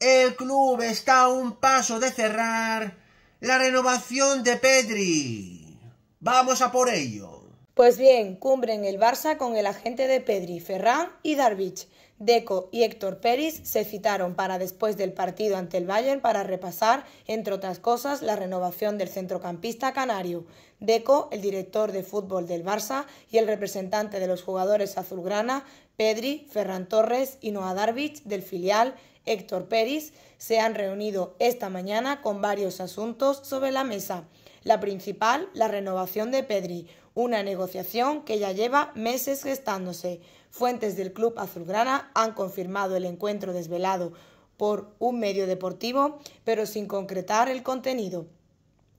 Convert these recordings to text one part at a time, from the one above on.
el club está a un paso de cerrar la renovación de Pedri. Vamos a por ello. Pues bien, cumbren el Barça con el agente de Pedri, Ferran y Darvich. Deco y Héctor Pérez se citaron para después del partido ante el Bayern para repasar, entre otras cosas, la renovación del centrocampista canario. Deco, el director de fútbol del Barça, y el representante de los jugadores azulgrana, Pedri, Ferran Torres y Noah Darvich, del filial, Héctor Pérez, se han reunido esta mañana con varios asuntos sobre la mesa. La principal, la renovación de Pedri, una negociación que ya lleva meses gestándose. Fuentes del club azulgrana han confirmado el encuentro desvelado por un medio deportivo, pero sin concretar el contenido.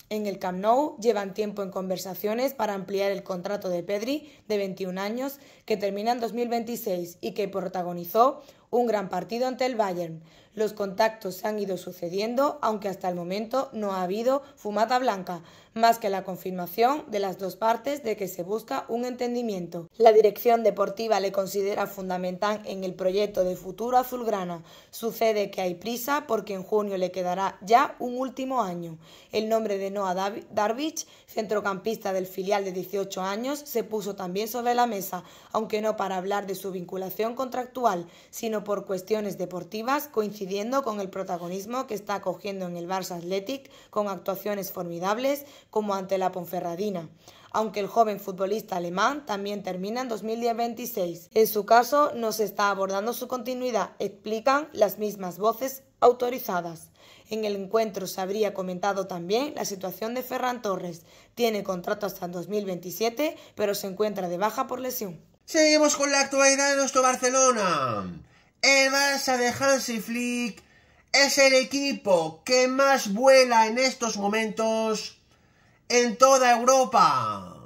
En el Camp Nou llevan tiempo en conversaciones para ampliar el contrato de Pedri, de 21 años, que termina en 2026 y que protagonizó un gran partido ante el Bayern. Los contactos se han ido sucediendo, aunque hasta el momento no ha habido fumata blanca, más que la confirmación de las dos partes de que se busca un entendimiento. La dirección deportiva le considera fundamental en el proyecto de futuro azulgrana. Sucede que hay prisa porque en junio le quedará ya un último año. El nombre de Noah Darvich, centrocampista del filial de 18 años, se puso también sobre la mesa, aunque no para hablar de su vinculación contractual, sino por cuestiones deportivas, coincidiendo con el protagonismo que está cogiendo en el Barça Athletic, con actuaciones formidables como ante la Ponferradina aunque el joven futbolista alemán también termina en 2026. En su caso, no se está abordando su continuidad, explican las mismas voces autorizadas. En el encuentro se habría comentado también la situación de Ferran Torres. Tiene contrato hasta el 2027, pero se encuentra de baja por lesión. Seguimos con la actualidad de nuestro Barcelona. El Barça de Hansi Flick es el equipo que más vuela en estos momentos en toda Europa.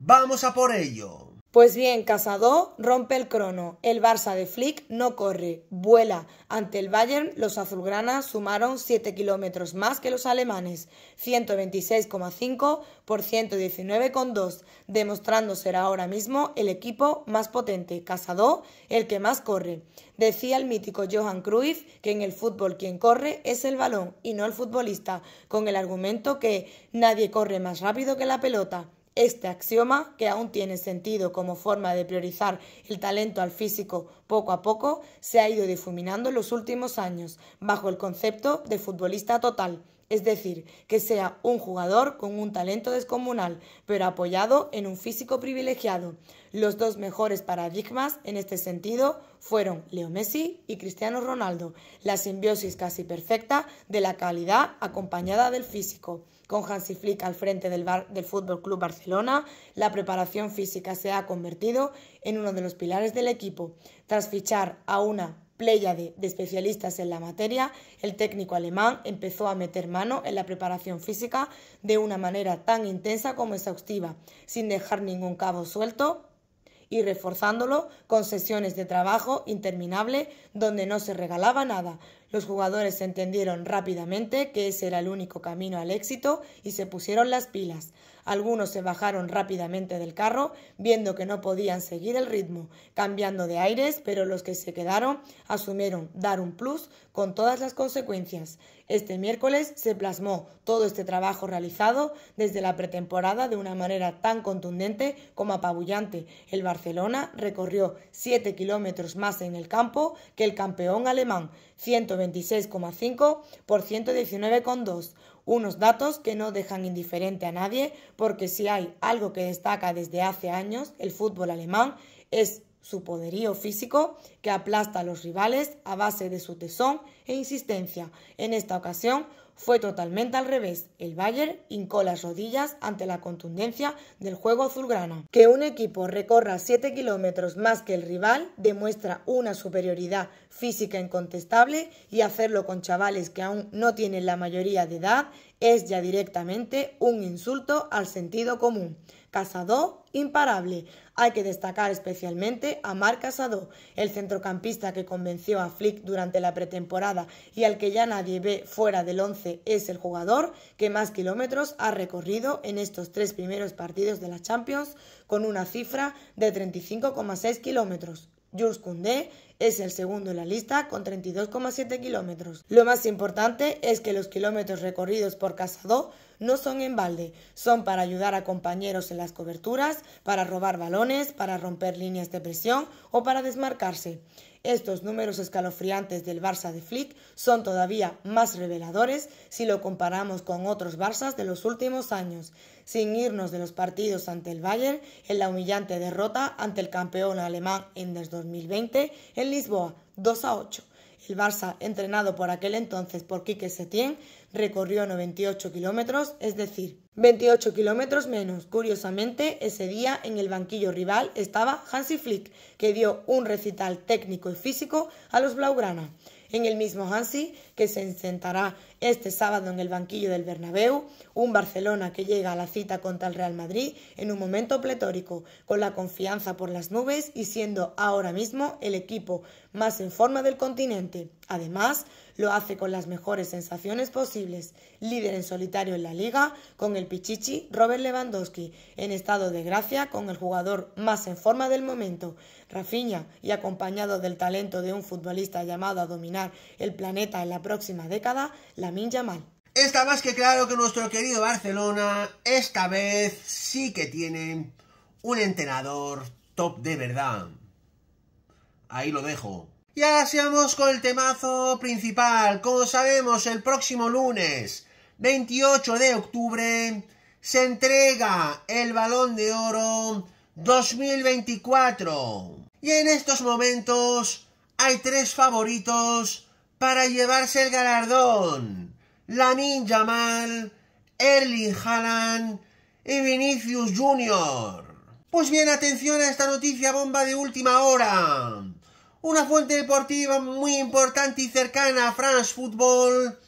Vamos a por ello. Pues bien, Casado rompe el crono. El Barça de Flick no corre, vuela. Ante el Bayern, los azulgranas sumaron 7 kilómetros más que los alemanes, 126,5 por 119,2, demostrando ser ahora mismo el equipo más potente. Casado, el que más corre. Decía el mítico Johan Cruyff que en el fútbol quien corre es el balón y no el futbolista, con el argumento que nadie corre más rápido que la pelota. Este axioma, que aún tiene sentido como forma de priorizar el talento al físico poco a poco, se ha ido difuminando en los últimos años bajo el concepto de futbolista total, es decir, que sea un jugador con un talento descomunal, pero apoyado en un físico privilegiado. Los dos mejores paradigmas en este sentido fueron Leo Messi y Cristiano Ronaldo, la simbiosis casi perfecta de la calidad acompañada del físico. Con Hansi Flick al frente del, del Fútbol Club Barcelona, la preparación física se ha convertido en uno de los pilares del equipo. Tras fichar a una pléyade de especialistas en la materia, el técnico alemán empezó a meter mano en la preparación física de una manera tan intensa como exhaustiva, sin dejar ningún cabo suelto y reforzándolo con sesiones de trabajo interminable donde no se regalaba nada. Los jugadores entendieron rápidamente que ese era el único camino al éxito y se pusieron las pilas. Algunos se bajaron rápidamente del carro, viendo que no podían seguir el ritmo, cambiando de aires, pero los que se quedaron asumieron dar un plus con todas las consecuencias. Este miércoles se plasmó todo este trabajo realizado desde la pretemporada de una manera tan contundente como apabullante. El Barcelona recorrió 7 kilómetros más en el campo que el campeón alemán, 126,5 por 119,2 unos datos que no dejan indiferente a nadie porque si hay algo que destaca desde hace años el fútbol alemán es su poderío físico que aplasta a los rivales a base de su tesón e insistencia. En esta ocasión Fue totalmente al revés. El Bayern hincó las rodillas ante la contundencia del juego azulgrana. Que un equipo recorra 7 kilómetros más que el rival demuestra una superioridad física incontestable y hacerlo con chavales que aún no tienen la mayoría de edad es ya directamente un insulto al sentido común. Casado, imparable. Hay que destacar especialmente a Marc Casado, el centrocampista que convenció a Flick durante la pretemporada y al que ya nadie ve fuera del once es el jugador que más kilómetros ha recorrido en estos tres primeros partidos de la Champions con una cifra de 35,6 kilómetros. Jules es el segundo en la lista con 32,7 kilómetros. Lo más importante es que los kilómetros recorridos por Casado no son en balde, son para ayudar a compañeros en las coberturas, para robar balones, para romper líneas de presión o para desmarcarse. Estos números escalofriantes del Barça de Flick son todavía más reveladores si lo comparamos con otros Barças de los últimos años, sin irnos de los partidos ante el Bayern en la humillante derrota ante el campeón alemán en 2020 en Lisboa, 2 a 8. El Barça, entrenado por aquel entonces por Quique Setién, recorrió 98 kilómetros, es decir, 28 kilómetros menos. Curiosamente, ese día en el banquillo rival estaba Hansi Flick, que dio un recital técnico y físico a los Blaugrana. En el mismo Hansi, que se sentará este sábado en el banquillo del Bernabéu, un Barcelona que llega a la cita contra el Real Madrid en un momento pletórico, con la confianza por las nubes y siendo ahora mismo el equipo más en forma del continente. Además, lo hace con las mejores sensaciones posibles, líder en solitario en la liga, con el Pichichi Robert Lewandowski, en estado de gracia con el jugador más en forma del momento, Rafinha, y acompañado del talento de un futbolista llamado a dominar el planeta en la próxima década, Lamin Yamal. Está más que claro que nuestro querido Barcelona esta vez sí que tiene un entrenador top de verdad. Ahí lo dejo. Y ahora seamos con el temazo principal. Como sabemos, el próximo lunes, 28 de octubre, se entrega el Balón de Oro 2024. Y en estos momentos hay tres favoritos para llevarse el galardón. Lamin Jamal, Erling Haaland y Vinicius Jr. Pues bien, atención a esta noticia bomba de última hora. Una fuente deportiva muy importante y cercana a France Football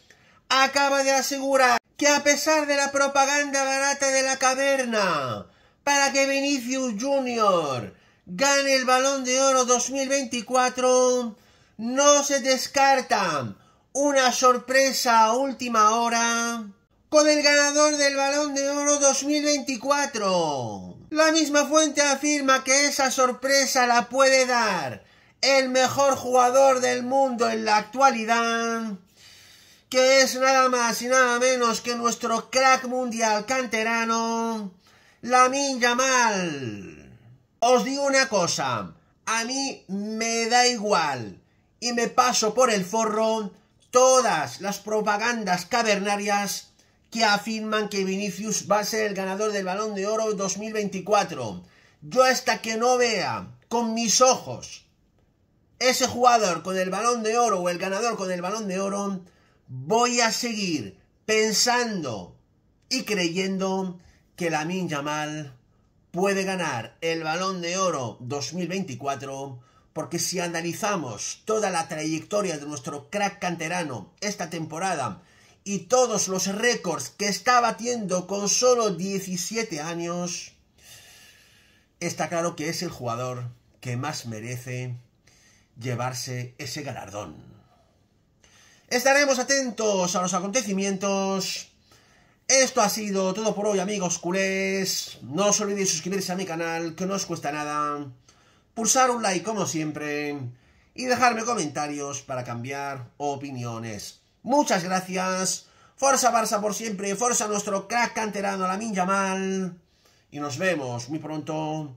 acaba de asegurar que a pesar de la propaganda barata de la caverna para que Vinicius Jr. gane el Balón de Oro 2024, no se descarta una sorpresa a última hora con el ganador del Balón de Oro 2024. La misma fuente afirma que esa sorpresa la puede dar el mejor jugador del mundo en la actualidad, que es nada más y nada menos que nuestro crack mundial canterano, Lamin Yamal. Os digo una cosa, a mí me da igual y me paso por el forro todas las propagandas cavernarias que afirman que Vinicius va a ser el ganador del Balón de Oro 2024. Yo hasta que no vea con mis ojos ese jugador con el balón de oro o el ganador con el balón de oro, voy a seguir pensando y creyendo que la Yamal puede ganar el balón de oro 2024 porque si analizamos toda la trayectoria de nuestro crack canterano esta temporada y todos los récords que está batiendo con solo 17 años, está claro que es el jugador que más merece llevarse ese galardón. Estaremos atentos a los acontecimientos. Esto ha sido todo por hoy, amigos culés. No os olvidéis suscribirse a mi canal, que no os cuesta nada. Pulsar un like como siempre. Y dejarme comentarios para cambiar opiniones. Muchas gracias. Forza Barça por siempre. Forza nuestro crack canterano, la Minja Mal. Y nos vemos muy pronto